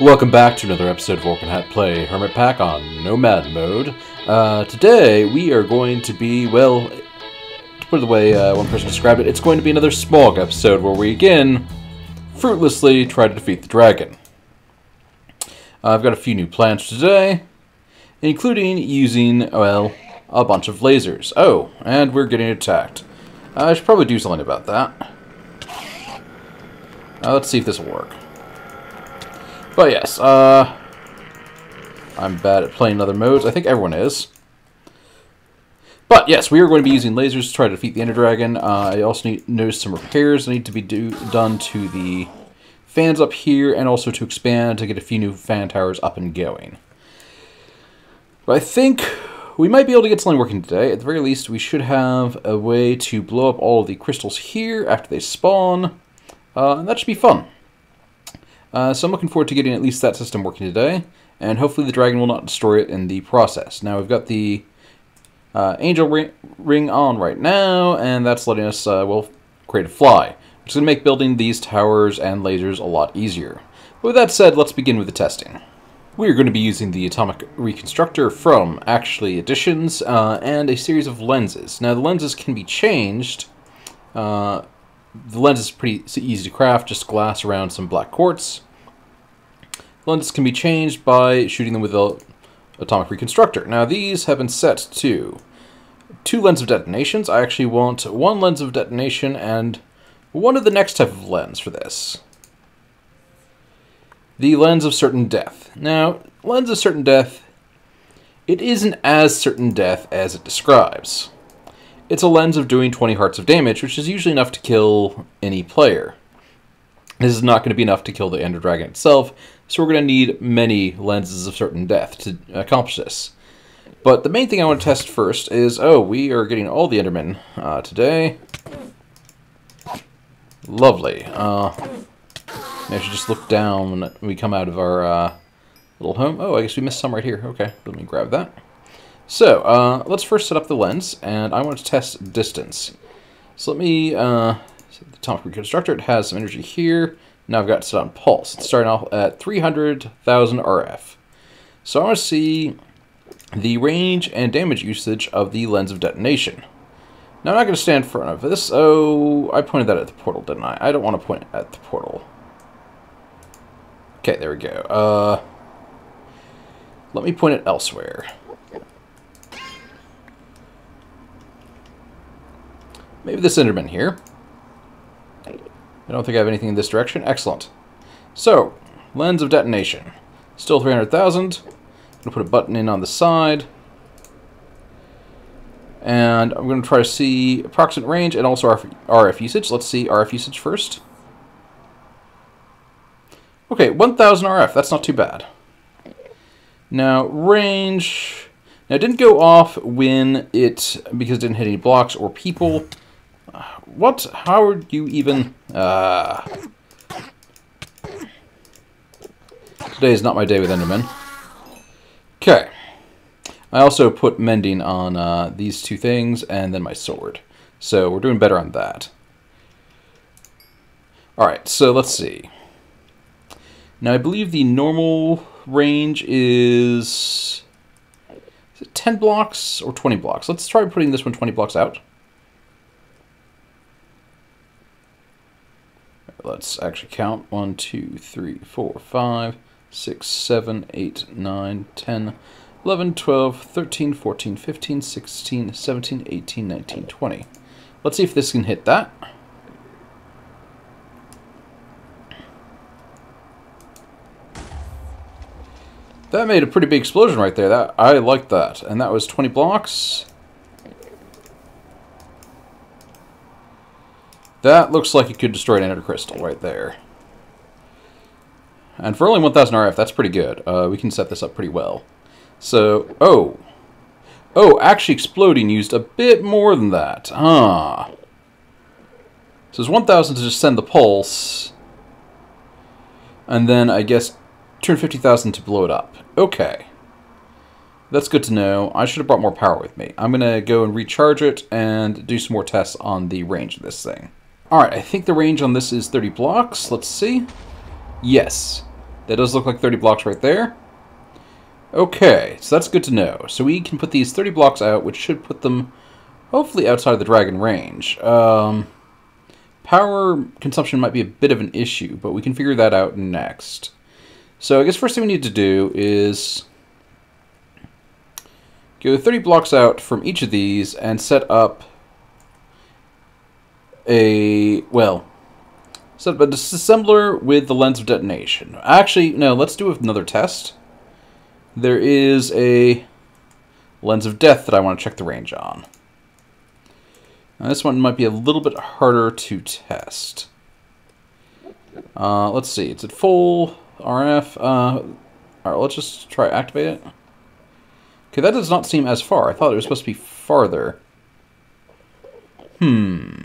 Welcome back to another episode of Orc and Hat Play Hermitpack on Nomad Mode. Uh, today we are going to be, well, to put it the way uh, one person described it, it's going to be another Smog episode where we again fruitlessly try to defeat the dragon. Uh, I've got a few new plans today, including using, well, a bunch of lasers. Oh, and we're getting attacked. I should probably do something about that. Uh, let's see if this will work. But yes, uh, I'm bad at playing other modes. I think everyone is. But yes, we are going to be using lasers to try to defeat the Ender Dragon. Uh, I also need notice some repairs that need to be do, done to the fans up here, and also to expand to get a few new fan towers up and going. But I think we might be able to get something working today. At the very least, we should have a way to blow up all of the crystals here after they spawn. Uh, and that should be fun. Uh, so I'm looking forward to getting at least that system working today, and hopefully the dragon will not destroy it in the process. Now we've got the uh, angel ring, ring, on right now, and that's letting us, uh, well, create a fly, which is going to make building these towers and lasers a lot easier. But with that said, let's begin with the testing. We are going to be using the Atomic Reconstructor from Actually Additions uh, and a series of lenses. Now the lenses can be changed uh, the lens is pretty easy to craft, just glass around some black quartz. Lenses can be changed by shooting them with the atomic reconstructor. Now these have been set to two lens of detonations. I actually want one lens of detonation and one of the next type of lens for this. The lens of certain death. Now, lens of certain death, it isn't as certain death as it describes. It's a lens of doing 20 hearts of damage, which is usually enough to kill any player. This is not going to be enough to kill the Ender Dragon itself, so we're going to need many lenses of certain death to accomplish this. But the main thing I want to test first is, oh, we are getting all the Endermen uh, today. Lovely. Uh, I should just look down when we come out of our uh, little home. Oh, I guess we missed some right here. Okay, let me grab that. So, uh, let's first set up the lens, and I want to test distance. So let me, uh, the atomic reconstructor, it has some energy here. Now I've got it set on pulse. It's starting off at 300,000 RF. So I want to see the range and damage usage of the lens of detonation. Now I'm not going to stand in front of this. Oh, I pointed that at the portal, didn't I? I don't want to point at the portal. Okay, there we go. Uh, let me point it elsewhere. Maybe this Enderman here. I don't think I have anything in this direction. Excellent. So, lens of detonation. Still 300,000. I'm going to put a button in on the side. And I'm going to try to see approximate range and also our RF usage. Let's see RF usage first. Okay, 1000 RF. That's not too bad. Now, range... Now, it didn't go off when it... because it didn't hit any blocks or people. What? How are you even... Uh... Today is not my day with Endermen. Okay. I also put mending on uh, these two things and then my sword. So we're doing better on that. Alright, so let's see. Now I believe the normal range is... Is it 10 blocks or 20 blocks? Let's try putting this one 20 blocks out. Let's actually count 1, 2, 3, 4, 5, 6, 7, 8, 9, 10, 11, 12, 13, 14, 15, 16, 17, 18, 19, 20. Let's see if this can hit that. That made a pretty big explosion right there. That I like that. And that was 20 blocks. That looks like it could destroy an ender crystal right there. And for only 1000 RF, that's pretty good. Uh, we can set this up pretty well. So, oh. Oh, actually exploding used a bit more than that. Ah. So it's 1000 to just send the pulse. And then, I guess, 250,000 to blow it up. Okay. That's good to know. I should have brought more power with me. I'm going to go and recharge it and do some more tests on the range of this thing. Alright, I think the range on this is 30 blocks. Let's see. Yes. That does look like 30 blocks right there. Okay, so that's good to know. So we can put these 30 blocks out, which should put them hopefully outside of the dragon range. Um, power consumption might be a bit of an issue, but we can figure that out next. So I guess first thing we need to do is go 30 blocks out from each of these and set up a, well, set up a disassembler with the lens of detonation. Actually, no, let's do another test. There is a lens of death that I want to check the range on. Now, this one might be a little bit harder to test. Uh, let's see, it's at full RF. Uh, Alright, let's just try activate it. Okay, that does not seem as far. I thought it was supposed to be farther. Hmm.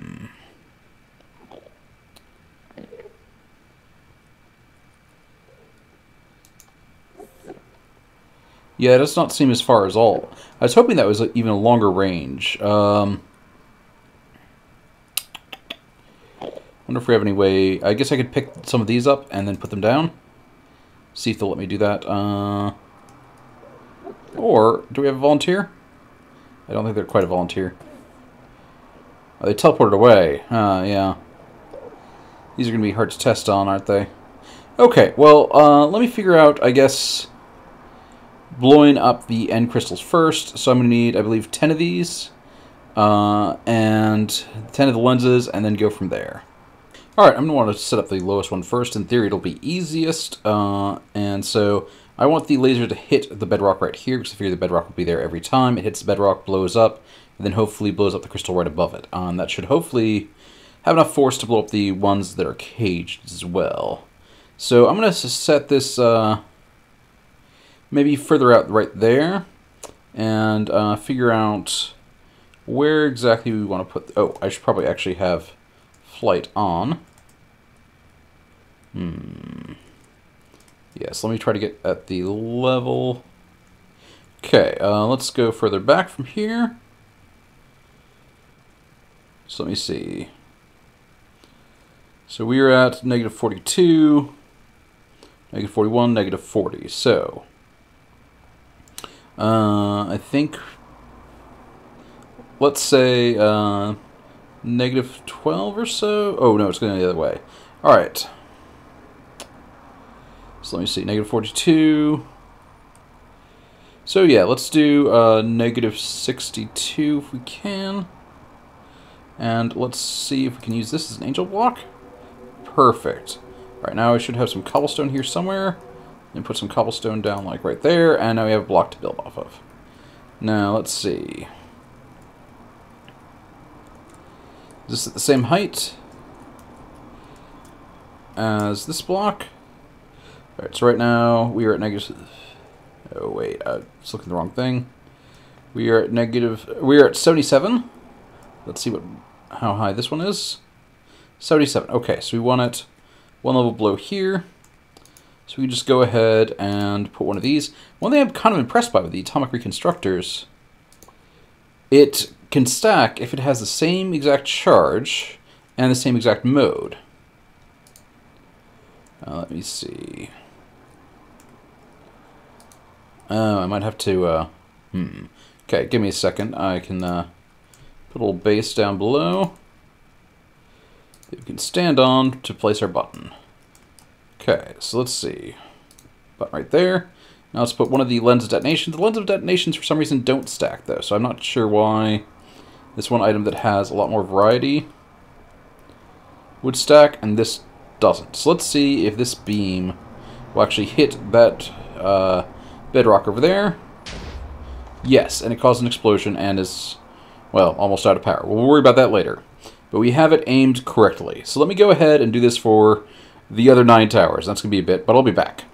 Yeah, it does not seem as far as all. I was hoping that was even a longer range. Um, wonder if we have any way... I guess I could pick some of these up and then put them down. See if they'll let me do that. Uh, or, do we have a volunteer? I don't think they're quite a volunteer. Oh, they teleported away. Uh, yeah. These are going to be hard to test on, aren't they? Okay, well, uh, let me figure out, I guess blowing up the end crystals first. So I'm going to need, I believe, 10 of these. Uh, and 10 of the lenses, and then go from there. Alright, I'm going to want to set up the lowest one first. In theory, it'll be easiest. Uh, and so I want the laser to hit the bedrock right here, because I figure the bedrock will be there every time. It hits the bedrock, blows up, and then hopefully blows up the crystal right above it. Um, that should hopefully have enough force to blow up the ones that are caged as well. So I'm going to set this... Uh, maybe further out right there and uh, figure out where exactly we want to put... oh, I should probably actually have flight on. Hmm. Yes, let me try to get at the level. Okay, uh, let's go further back from here. So let me see. So we are at negative 42, negative 41, negative 40. So uh, I think, let's say, uh, negative 12 or so. Oh, no, it's going the other way. All right. So let me see, negative 42. So yeah, let's do uh, negative 62 if we can. And let's see if we can use this as an angel block. Perfect. Right now I should have some cobblestone here somewhere. And put some cobblestone down like right there, and now we have a block to build off of. Now, let's see. Is this at the same height as this block? Alright, so right now we are at negative... Oh, wait, uh, I was looking at the wrong thing. We are at negative... We are at 77. Let's see what how high this one is. 77. Okay, so we want it one level below here. So we just go ahead and put one of these. One thing I'm kind of impressed by with the Atomic Reconstructors, it can stack if it has the same exact charge and the same exact mode. Uh, let me see. Oh, I might have to, uh, hmm. Okay, give me a second. I can, uh, put a little base down below. We can stand on to place our button. Okay, so let's see. But right there. Now let's put one of the lens of detonations. The lens of detonations for some reason don't stack though, so I'm not sure why this one item that has a lot more variety would stack and this doesn't. So let's see if this beam will actually hit that uh, bedrock over there. Yes, and it caused an explosion and is, well, almost out of power. We'll worry about that later. But we have it aimed correctly. So let me go ahead and do this for the other nine towers. That's going to be a bit, but I'll be back.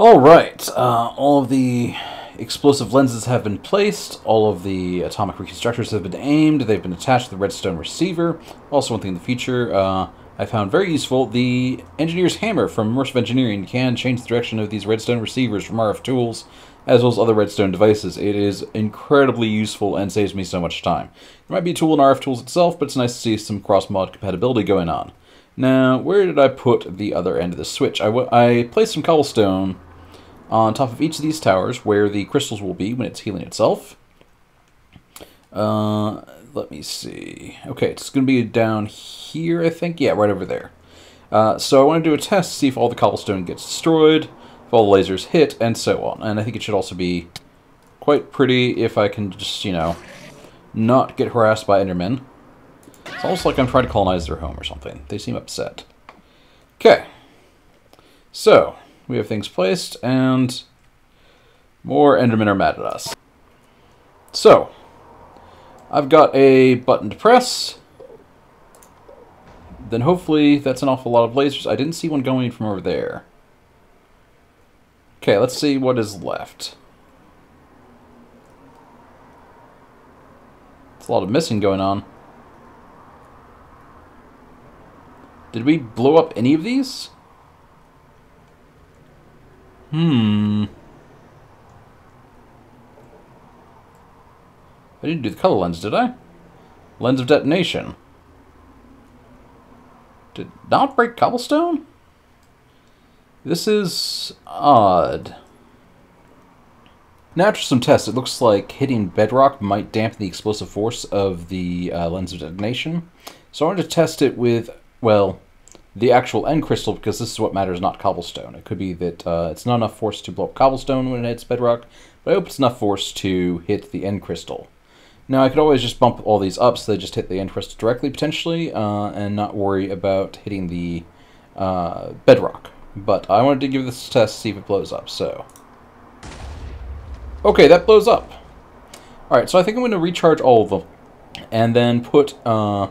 Alright, uh, all of the explosive lenses have been placed, all of the atomic reconstructors have been aimed, they've been attached to the redstone receiver. Also, one thing in the future uh, I found very useful, the engineer's hammer from Immersive Engineering can change the direction of these redstone receivers from RF tools, as well as other redstone devices. It is incredibly useful and saves me so much time. It might be a tool in RF tools itself, but it's nice to see some cross-mod compatibility going on. Now, where did I put the other end of the switch? I, I placed some cobblestone on top of each of these towers where the crystals will be when it's healing itself. Uh, let me see. Okay, it's going to be down here, I think. Yeah, right over there. Uh, so I want to do a test, to see if all the cobblestone gets destroyed, if all the lasers hit, and so on. And I think it should also be quite pretty if I can just, you know, not get harassed by Endermen. It's almost like I'm trying to colonize their home or something. They seem upset. Okay. So, we have things placed, and more Endermen are mad at us. So, I've got a button to press. Then hopefully that's an awful lot of lasers. I didn't see one going from over there. Okay, let's see what is left. It's a lot of missing going on. Did we blow up any of these? Hmm. I didn't do the color lens, did I? Lens of detonation. Did not break cobblestone? This is odd. Now after some tests, it looks like hitting bedrock might dampen the explosive force of the uh, lens of detonation. So I wanted to test it with, well, the actual end crystal because this is what matters, not cobblestone. It could be that uh, it's not enough force to blow up cobblestone when it hits bedrock, but I hope it's enough force to hit the end crystal. Now, I could always just bump all these up so they just hit the end crystal directly, potentially, uh, and not worry about hitting the uh, bedrock. But I wanted to give this a test, see if it blows up, so... Okay, that blows up. Alright, so I think I'm going to recharge all of them, and then put uh,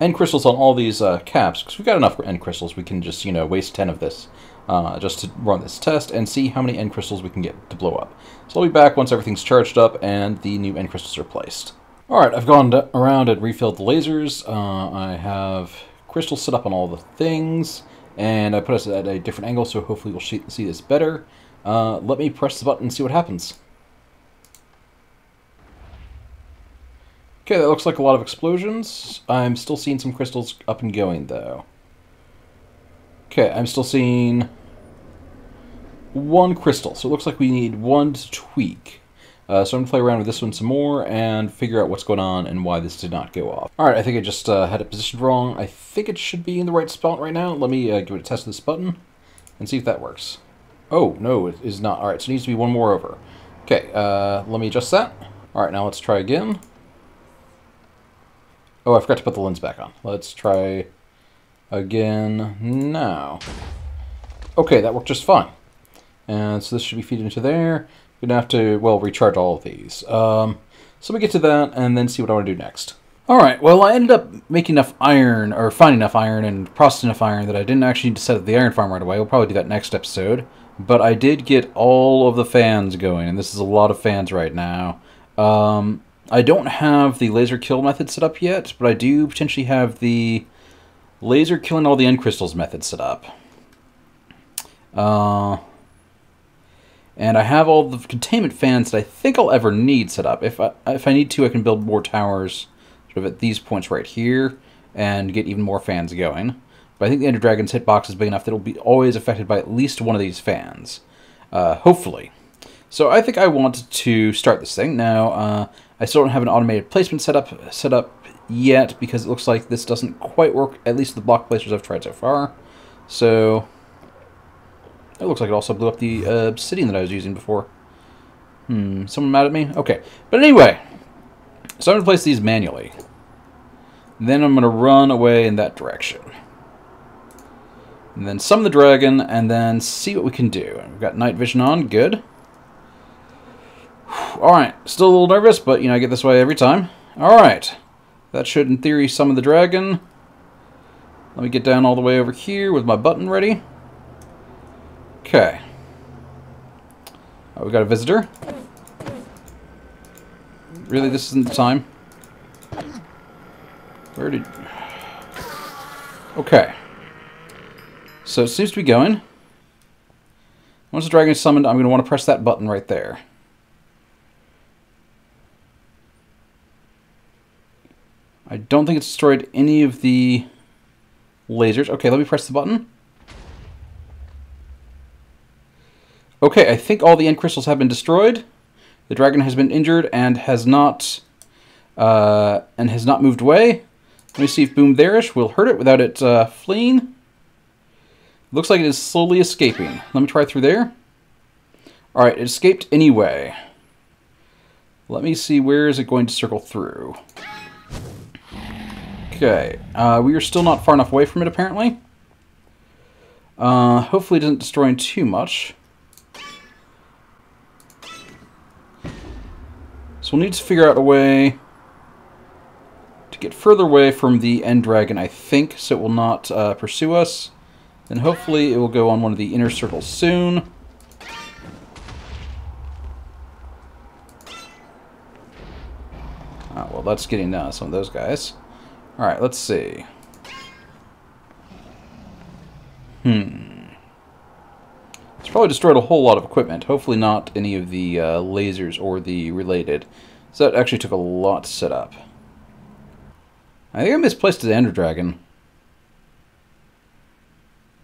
end crystals on all these uh, caps, because we've got enough end crystals, we can just, you know, waste 10 of this. Uh, just to run this test and see how many end crystals we can get to blow up. So I'll be back once everything's charged up and the new end crystals are placed. Alright, I've gone around and refilled the lasers. Uh, I have crystals set up on all the things, and I put us at a different angle so hopefully we'll see this better. Uh, let me press the button and see what happens. Okay, that looks like a lot of explosions. I'm still seeing some crystals up and going, though. Okay, I'm still seeing one crystal. So it looks like we need one to tweak. Uh, so I'm going to play around with this one some more and figure out what's going on and why this did not go off. Alright, I think I just uh, had it positioned wrong. I think it should be in the right spot right now. Let me uh, give it a test of this button and see if that works. Oh, no, it is not. Alright, so it needs to be one more over. Okay, uh, let me adjust that. Alright, now let's try again. Oh, I forgot to put the lens back on. Let's try again now. Okay, that worked just fine. And so this should be feeding into there. To have to, well, recharge all of these. Um, so we get to that and then see what I want to do next. Alright, well I ended up making enough iron, or finding enough iron and processing enough iron that I didn't actually need to set up the iron farm right away. We'll probably do that next episode. But I did get all of the fans going, and this is a lot of fans right now. Um, I don't have the laser kill method set up yet, but I do potentially have the laser killing all the end crystals method set up. Uh, and I have all the containment fans that I think I'll ever need set up. If I, if I need to, I can build more towers sort of at these points right here and get even more fans going. But I think the Ender Dragon's hitbox is big enough that it'll be always affected by at least one of these fans. Uh, hopefully. So I think I want to start this thing. Now, uh, I still don't have an automated placement setup set up yet because it looks like this doesn't quite work, at least the block placers I've tried so far. So it looks like it also blew up the uh, obsidian that I was using before. Hmm, someone mad at me? Okay. But anyway, so I'm going to place these manually. Then I'm going to run away in that direction. And then summon the dragon, and then see what we can do. We've got night vision on, good. Alright, still a little nervous, but, you know, I get this way every time. Alright, that should, in theory, summon the dragon. Let me get down all the way over here with my button ready. Okay. Oh, we got a visitor. Really, this isn't the time? Where did... Okay. So it seems to be going. Once the dragon is summoned, I'm going to want to press that button right there. I don't think it's destroyed any of the lasers. Okay, let me press the button. Okay, I think all the end crystals have been destroyed. The dragon has been injured and has not uh, and has not moved away. Let me see if Boom Therish will hurt it without it uh, fleeing. Looks like it is slowly escaping. Let me try through there. Alright, it escaped anyway. Let me see where is it going to circle through. Okay, uh, we are still not far enough away from it apparently. Uh, hopefully it doesn't destroy too much. So we'll need to figure out a way to get further away from the end dragon, I think, so it will not uh, pursue us. Then hopefully it will go on one of the inner circles soon. Oh, well, that's getting uh, some of those guys. Alright, let's see. Hmm. It's probably destroyed a whole lot of equipment. Hopefully not any of the uh, lasers or the related. So that actually took a lot to set up. I think I misplaced the Ender Dragon.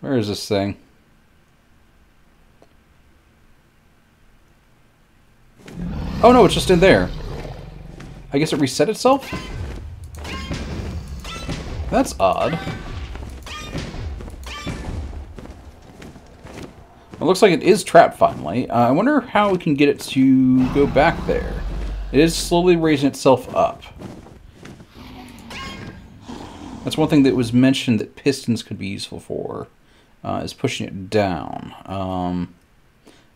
Where is this thing? Oh no, it's just in there. I guess it reset itself? That's odd. It looks like it is trapped finally. Uh, I wonder how we can get it to go back there. It is slowly raising itself up. That's one thing that was mentioned that pistons could be useful for, uh, is pushing it down. Um,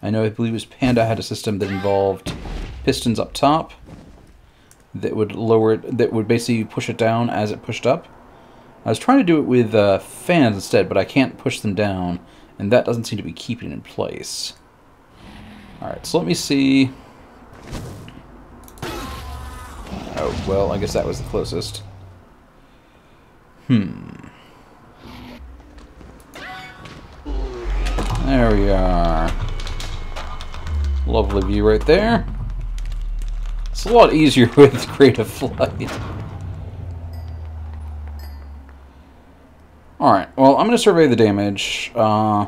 I know I believe it was Panda had a system that involved pistons up top that would lower it, that would basically push it down as it pushed up. I was trying to do it with uh, fans instead, but I can't push them down, and that doesn't seem to be keeping it in place. Alright, so let me see Oh, well, I guess that was the closest. Hmm. There we are. Lovely view right there. It's a lot easier with creative flight. Alright, well, I'm going to survey the damage. Uh,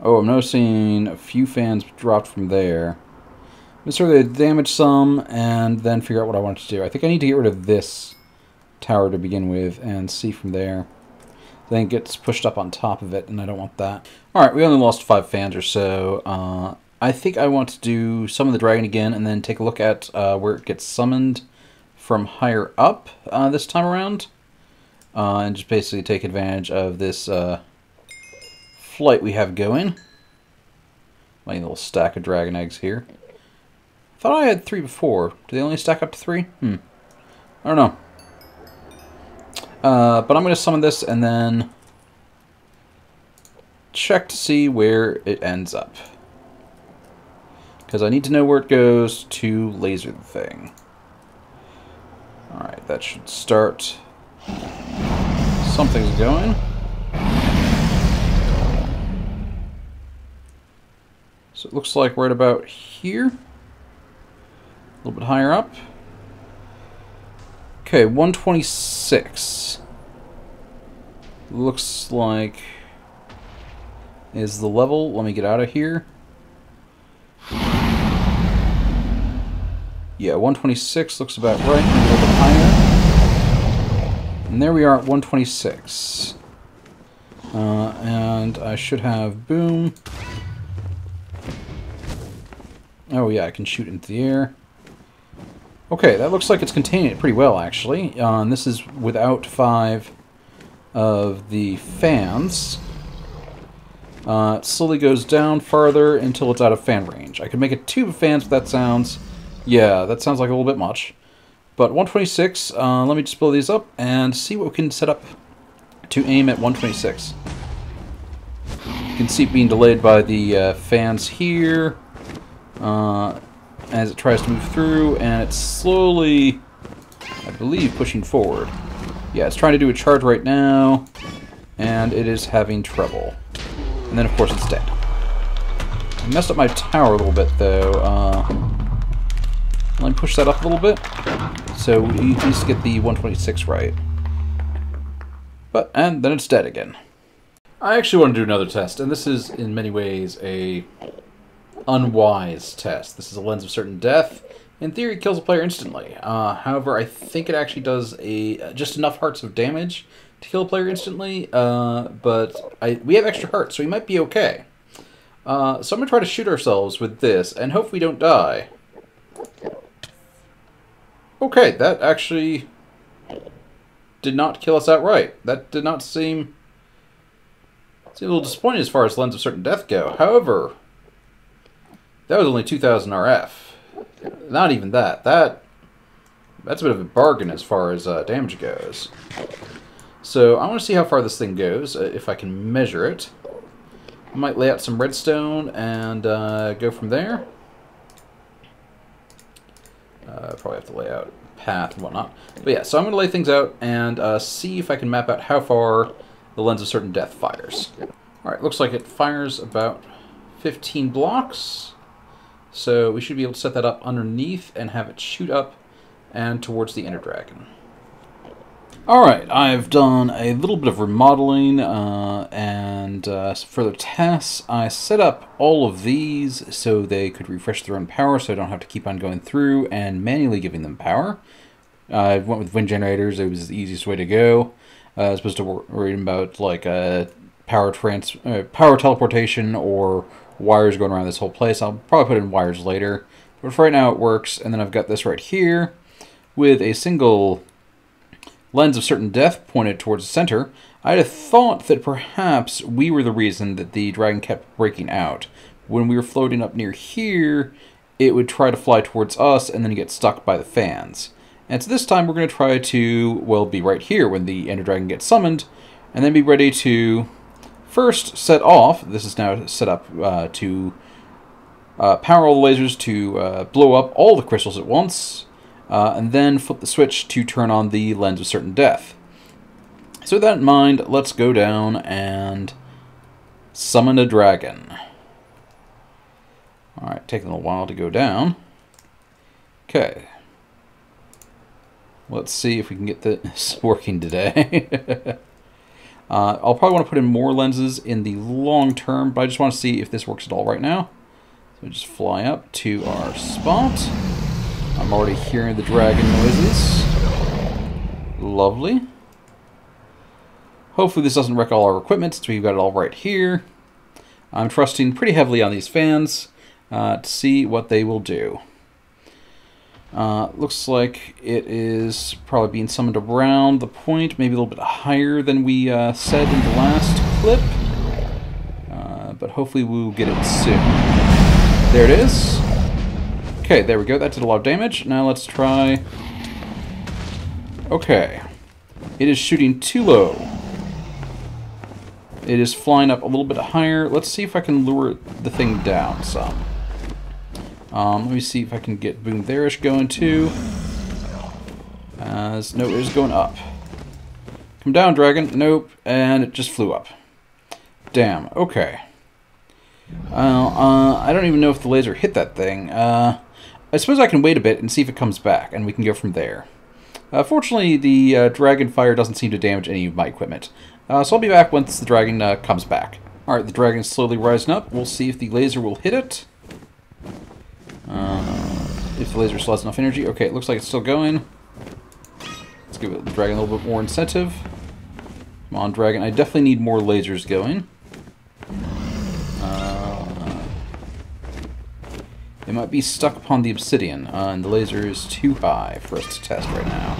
oh, I'm noticing a few fans dropped from there. I'm sort of damage some and then figure out what I want to do. I think I need to get rid of this tower to begin with and see from there. Then it gets pushed up on top of it, and I don't want that. Alright, we only lost five fans or so. Uh, I think I want to do summon the dragon again and then take a look at uh, where it gets summoned from higher up uh, this time around. Uh, and just basically take advantage of this uh, flight we have going. My little stack of dragon eggs here thought I had three before. Do they only stack up to three? Hmm. I don't know. Uh, but I'm going to summon this and then check to see where it ends up. Because I need to know where it goes to laser the thing. Alright, that should start. Something's going. So it looks like right about here. A little bit higher up. Okay, 126. Looks like is the level. Let me get out of here. Yeah, 126 looks about right, a little bit higher. And there we are at 126. Uh, and I should have boom. Oh yeah, I can shoot into the air. Okay, that looks like it's containing it pretty well, actually. Uh, and this is without five of the fans. Uh, it slowly goes down farther until it's out of fan range. I could make it two fans, but that sounds... Yeah, that sounds like a little bit much. But 126, uh, let me just blow these up and see what we can set up to aim at 126. You can see it being delayed by the uh, fans here. Uh, as it tries to move through, and it's slowly, I believe, pushing forward. Yeah, it's trying to do a charge right now, and it is having trouble. And then, of course, it's dead. I messed up my tower a little bit, though. Let me push that up a little bit, so we at least get the 126 right. But, and then it's dead again. I actually want to do another test, and this is in many ways a unwise test. This is a lens of certain death. In theory, kills a player instantly. Uh, however, I think it actually does a just enough hearts of damage to kill a player instantly. Uh, but I, we have extra hearts, so we might be okay. Uh, so I'm gonna try to shoot ourselves with this, and hope we don't die. Okay, that actually did not kill us outright. That did not seem it's a little disappointing as far as lens of certain death go. However, that was only 2,000 RF. Not even that. That That's a bit of a bargain as far as uh, damage goes. So I want to see how far this thing goes, uh, if I can measure it. I might lay out some redstone and uh, go from there. Uh, probably have to lay out path and whatnot. But yeah, so I'm going to lay things out and uh, see if I can map out how far the lens of certain death fires. Alright, looks like it fires about 15 blocks. So we should be able to set that up underneath and have it shoot up and towards the Ender Dragon. Alright, I've done a little bit of remodeling uh, and uh, further tests. I set up all of these so they could refresh their own power so I don't have to keep on going through and manually giving them power. I went with wind generators, it was the easiest way to go uh, as opposed to worrying about like a power trans uh, power teleportation or wires going around this whole place. I'll probably put in wires later, but for right now it works. And then I've got this right here with a single lens of certain death pointed towards the center. I had thought that perhaps we were the reason that the dragon kept breaking out. When we were floating up near here, it would try to fly towards us and then get stuck by the fans. And so this time we're going to try to, well, be right here when the Ender Dragon gets summoned, and then be ready to first set off, this is now set up uh, to uh, power all the lasers to uh, blow up all the crystals at once, uh, and then flip the switch to turn on the Lens of Certain Death. So with that in mind, let's go down and summon a dragon. Alright, taking a while to go down. Okay, Let's see if we can get this working today. uh, I'll probably want to put in more lenses in the long term, but I just want to see if this works at all right now. So just fly up to our spot. I'm already hearing the dragon noises. Lovely. Hopefully this doesn't wreck all our equipment since we've got it all right here. I'm trusting pretty heavily on these fans uh, to see what they will do. Uh, looks like it is probably being summoned around the point, maybe a little bit higher than we uh, said in the last clip. Uh, but hopefully we'll get it soon. There it is. Okay, there we go. That did a lot of damage. Now let's try... Okay. It is shooting too low. It is flying up a little bit higher. Let's see if I can lure the thing down some. Um, let me see if I can get Boom Therish going too. As no, it is going up. Come down, dragon. Nope, and it just flew up. Damn. Okay. Uh, uh, I don't even know if the laser hit that thing. Uh, I suppose I can wait a bit and see if it comes back, and we can go from there. Uh, fortunately, the uh, dragon fire doesn't seem to damage any of my equipment. Uh, so I'll be back once the dragon uh, comes back. Alright, the dragon is slowly rising up. We'll see if the laser will hit it. Uh, if the laser still has enough energy. Okay, it looks like it's still going. Let's give the dragon a little bit more incentive. Come on, dragon. I definitely need more lasers going. It might be stuck upon the obsidian, uh, and the laser is too high for us to test right now.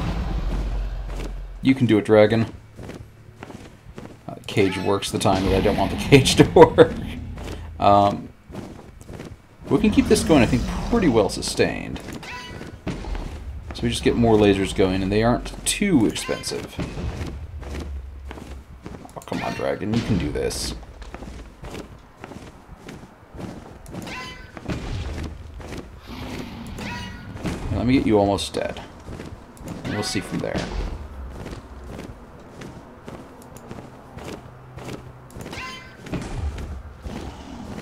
You can do it, dragon. Uh, cage works the time that I don't want the cage to work. Um, we can keep this going, I think, pretty well sustained. So we just get more lasers going, and they aren't too expensive. Oh, come on, Dragon, you can do this. Me get you almost dead. We'll see from there.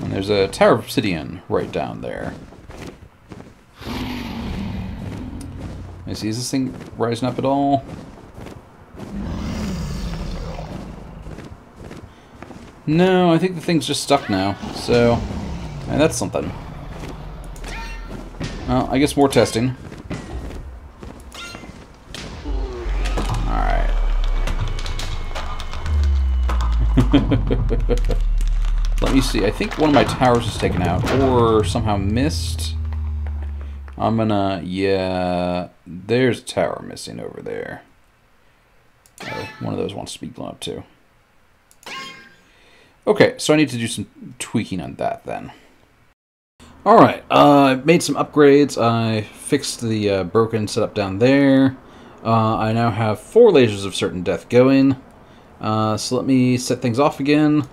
And there's a Tower of Obsidian right down there. I see, is this thing rising up at all? No, I think the thing's just stuck now. So, and that's something. Well, I guess more testing. See. I think one of my towers is taken out, or somehow missed. I'm gonna... Yeah... There's a tower missing over there. Oh, one of those wants to be blown up too. Okay, so I need to do some tweaking on that then. Alright, uh, I made some upgrades. I fixed the uh, broken setup down there. Uh, I now have four lasers of certain death going. Uh, so let me set things off again.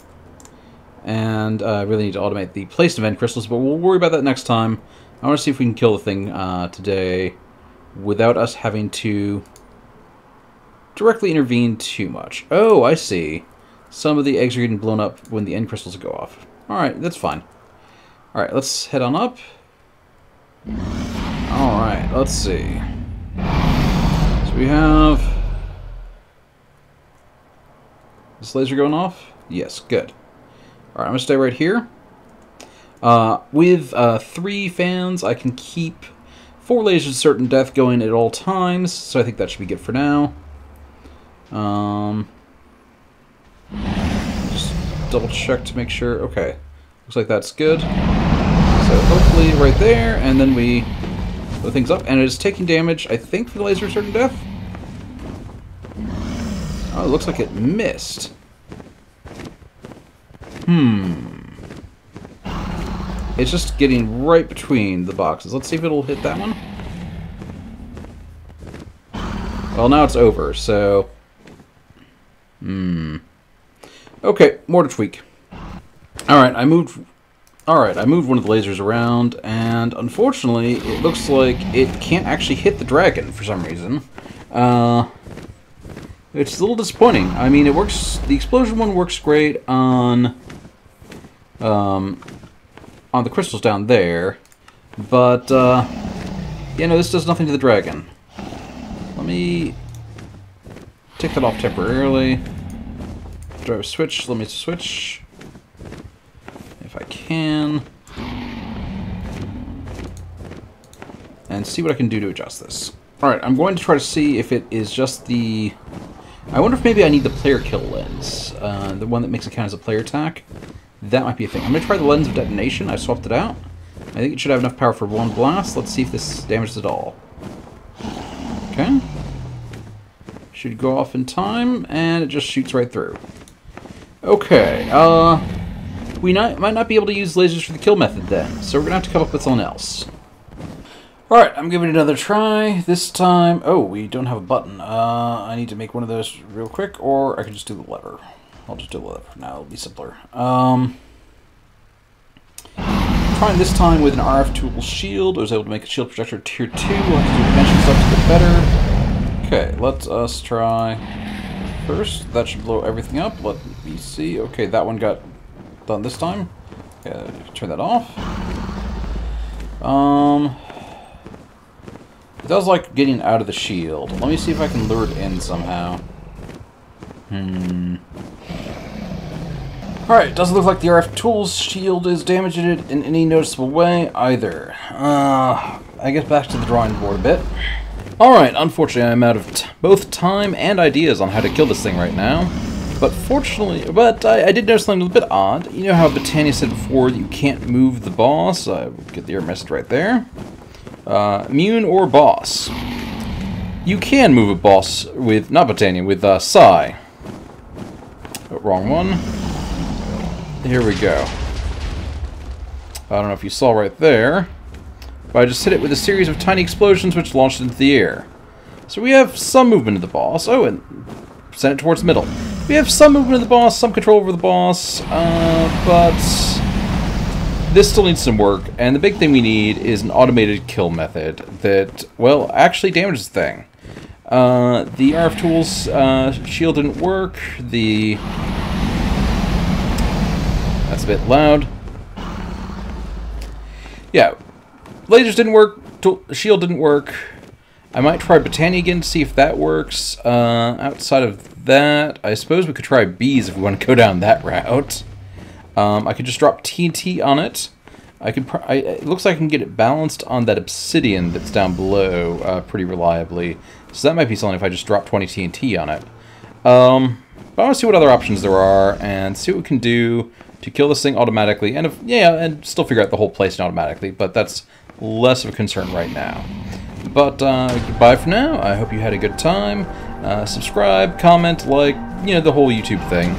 And uh, I really need to automate the placement of end crystals, but we'll worry about that next time. I want to see if we can kill the thing uh, today without us having to directly intervene too much. Oh, I see. Some of the eggs are getting blown up when the end crystals go off. Alright, that's fine. Alright, let's head on up. Alright, let's see. So we have... This laser going off? Yes, good. Alright, I'm going to stay right here. Uh, with uh, three fans, I can keep four lasers of certain death going at all times, so I think that should be good for now. Um, just double check to make sure. Okay, looks like that's good. So hopefully right there, and then we blow things up, and it is taking damage, I think, for the laser of certain death. Oh, it looks like it missed. Hmm. It's just getting right between the boxes. Let's see if it'll hit that one. Well, now it's over, so... Hmm. Okay, more to tweak. Alright, I moved... Alright, I moved one of the lasers around, and unfortunately, it looks like it can't actually hit the dragon for some reason. Uh... It's a little disappointing. I mean, it works... The explosion one works great on... Um, on the crystals down there. But, uh, you know, this does nothing to the dragon. Let me take that off temporarily. Drive a switch. Let me switch. If I can. And see what I can do to adjust this. Alright, I'm going to try to see if it is just the... I wonder if maybe I need the player kill lens. Uh, the one that makes it count as a player attack. That might be a thing. I'm going to try the lens of detonation. I swapped it out. I think it should have enough power for one blast. Let's see if this damages it all. Okay. Should go off in time, and it just shoots right through. Okay, uh... We not, might not be able to use lasers for the kill method then, so we're going to have to come up with something else. Alright, I'm giving it another try. This time... Oh, we don't have a button. Uh, I need to make one of those real quick, or I can just do the lever. I'll just do the lever now. It'll be simpler. Um, trying this time with an RF tool shield. I was able to make a shield projector tier 2. We'll have to do dimension stuff to get better. Okay, let us try first. That should blow everything up. Let me see. Okay, that one got done this time. Okay, turn that off. Um, it does like getting out of the shield. Let me see if I can lure it in somehow. Hmm. Alright, doesn't look like the RF Tools shield is damaged in any noticeable way either. Uh, I guess back to the drawing board a bit. Alright, unfortunately I'm out of both time and ideas on how to kill this thing right now. But fortunately, but I, I did notice something a little bit odd. You know how Botania said before that you can't move the boss? I get the error message right there. Uh, immune or boss. You can move a boss with, not Botania, with uh, Psi. Oh, wrong one. Here we go. I don't know if you saw right there, but I just hit it with a series of tiny explosions which launched into the air. So we have some movement of the boss. Oh, and sent it towards the middle. We have some movement of the boss, some control over the boss, uh, but this still needs some work, and the big thing we need is an automated kill method that, well, actually damages the thing. Uh, the RF Tools uh, shield didn't work, the that's a bit loud. Yeah, lasers didn't work, shield didn't work. I might try Botania again to see if that works. Uh, outside of that, I suppose we could try bees if we want to go down that route. Um, I could just drop TNT on it. I could. I, it looks like I can get it balanced on that obsidian that's down below uh, pretty reliably. So that might be something if I just drop 20 TNT on it. Um, but I want to see what other options there are and see what we can do to kill this thing automatically. And if, yeah, and still figure out the whole place automatically. But that's less of a concern right now. But uh, goodbye for now. I hope you had a good time. Uh, subscribe, comment, like, you know, the whole YouTube thing.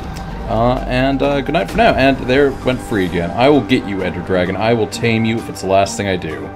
Uh, and uh, good night for now. And there went free again. I will get you, Ender Dragon. I will tame you if it's the last thing I do.